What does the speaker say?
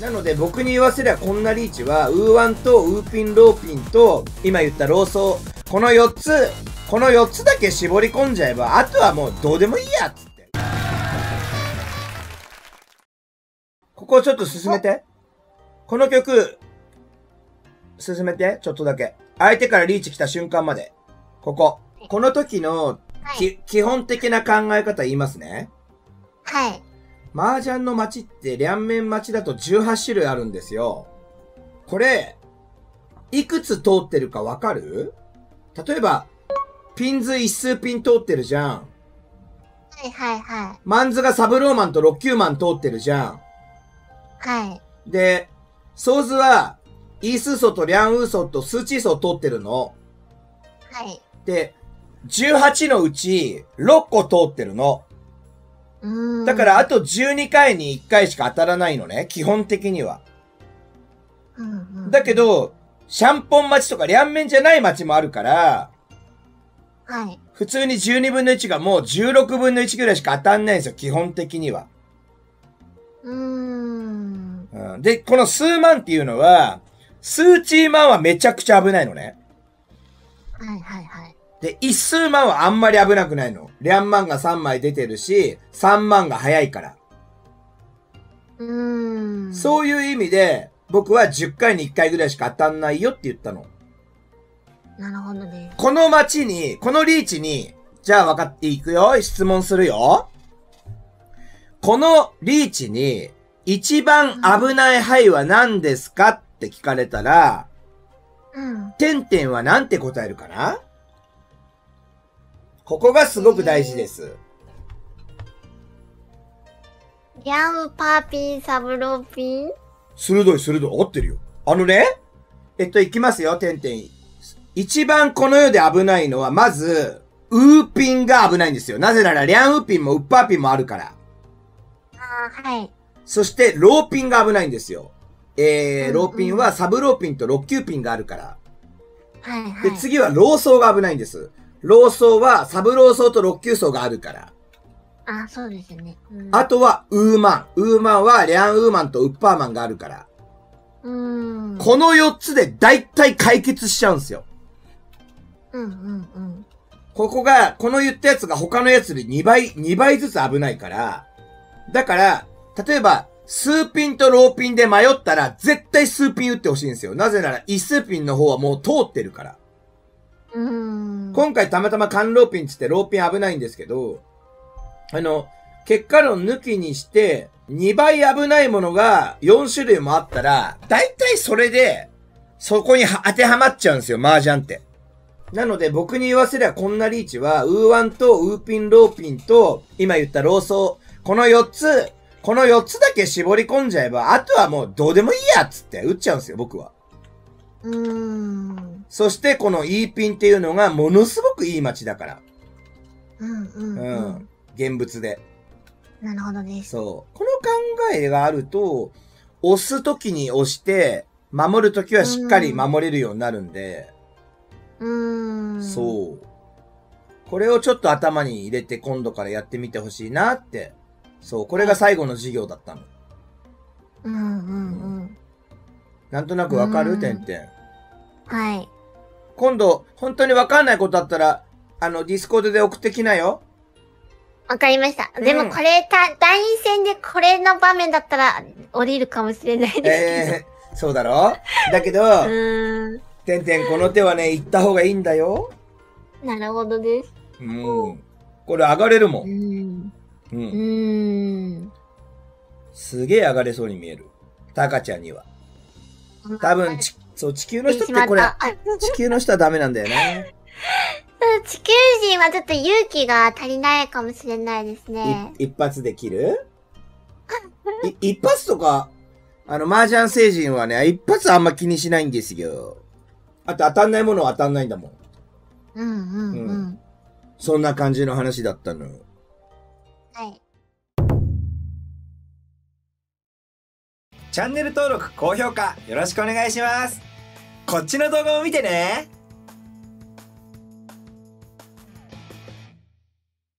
なので僕に言わせりゃこんなリーチはウーワンとウーピンローピンと今言ったローソーこの4つこの4つだけ絞り込んじゃえばあとはもうどうでもいいやっつって。ここちょっと進めて。この曲進めてちょっとだけ。相手からリーチ来た瞬間まで。ここ。この時のはい。基本的な考え方言いますね。はい。麻雀の街って両面町だと18種類あるんですよ。これ、いくつ通ってるかわかる？例えば、ピンズ一数ピン通ってるじゃん。はいはいはい。マンズがサブローマンとロッキューマン通ってるじゃん。はい。で、ソーズは、イースーソとリャンウーソとスーチーソ通ってるの。はい。で、18のうち6個通ってるの。だからあと12回に1回しか当たらないのね、基本的には。うんうん、だけど、シャンポン待ちとか両面じゃない待ちもあるから、はい。普通に12分の1がもう16分の1ぐらいしか当たんないんですよ、基本的には。うーん。うん、で、この数万っていうのは、数チーマンはめちゃくちゃ危ないのね。はいはいはい。で、一数万はあんまり危なくないの。両万が3枚出てるし、3万が早いから。うーん。そういう意味で、僕は10回に1回ぐらいしか当たんないよって言ったの。なるほどです。この街に、このリーチに、じゃあ分かっていくよ。質問するよ。このリーチに、一番危ない範は何ですかって聞かれたら、うん。てんてんは何て答えるかな？ここがすごく大事です。リャンパーピンサブローピン？鋭い鋭い。合ってるよ。あのね、えっと、いきますよ、てんてん。一番この世で危ないのは、まず、ウーピンが危ないんですよ。なぜなら、リャンウーピンもウッパーピンもあるから。ああ、はい。そして、ローピンが危ないんですよ。えー、うんローピンはサブローピンとロッキューピンがあるから。はいはで、い。次はローソーが危ないんです。ローソーはサブローソーとロッキューソーがあるから。あ、そうですよね。うん、あとは、ウーマン。ウーマンはリャンウーマンとウッパーマンがあるから。うーん。この4つで大体解決しちゃうんですよ。うんうんうん。ここが、この言ったやつが他のやつより2倍、2倍ずつ危ないから。だから、例えば、数ピンとローピンで迷ったら、絶対数ピン打ってほしいんですよ。なぜなら、一数ピンの方はもう通ってるから。今回たまたま缶ローピンつってローピン危ないんですけど、あの、結果論抜きにして、2倍危ないものが4種類もあったら、だいたいそれで、そこに当てはまっちゃうんですよ、麻雀って。なので僕に言わせりゃこんなリーチは、ウーワンとウーピンローピンと、今言ったローソー、この4つ、この4つだけ絞り込んじゃえば、あとはもうどうでもいいやっつって打っちゃうんですよ、僕は。うーん。そしてこの E ピンっていうのがものすごくいい街だから。うんうんううん。ん。現物で。なるほどです。そう。この考えがあると、押すときに押して、守るときはしっかり守れるようになるんで、うーん。そう。これをちょっと頭に入れて今度からやってみてほしいなって。そう。これが最後の授業だったの。うんうんうん。なんとなくわかうんる？てんてん。はい。今度、本当にわかんないことあったら、あの、ディスコードで送ってきなよ。わかりました。うんでもこれ、た、第二戦でこれの場面だったら降りるかもしれないですけえー、そうだろ？だけど。てんてんこの手はね、行った方がいいんだよ。なるほどです。うん。これ上がれるも。うんん。う。うんーん。すげえ上がれそうに見える。タカちゃんには。多分、ち、そう、地球の人ってこれ、あ 地球の人はダメなんだよね。地球人はちょっと勇気が足りないかもしれないですね。い一発で切る？い一発とか、あの、麻雀星人はね、一発あんま気にしないんですよ。あと当たんないものは当たんないんだもん。うんうんうん。そんな感じの話だったの。はい。チャンネル登録、高評価よろしくお願いします。こっちの動画を見てね。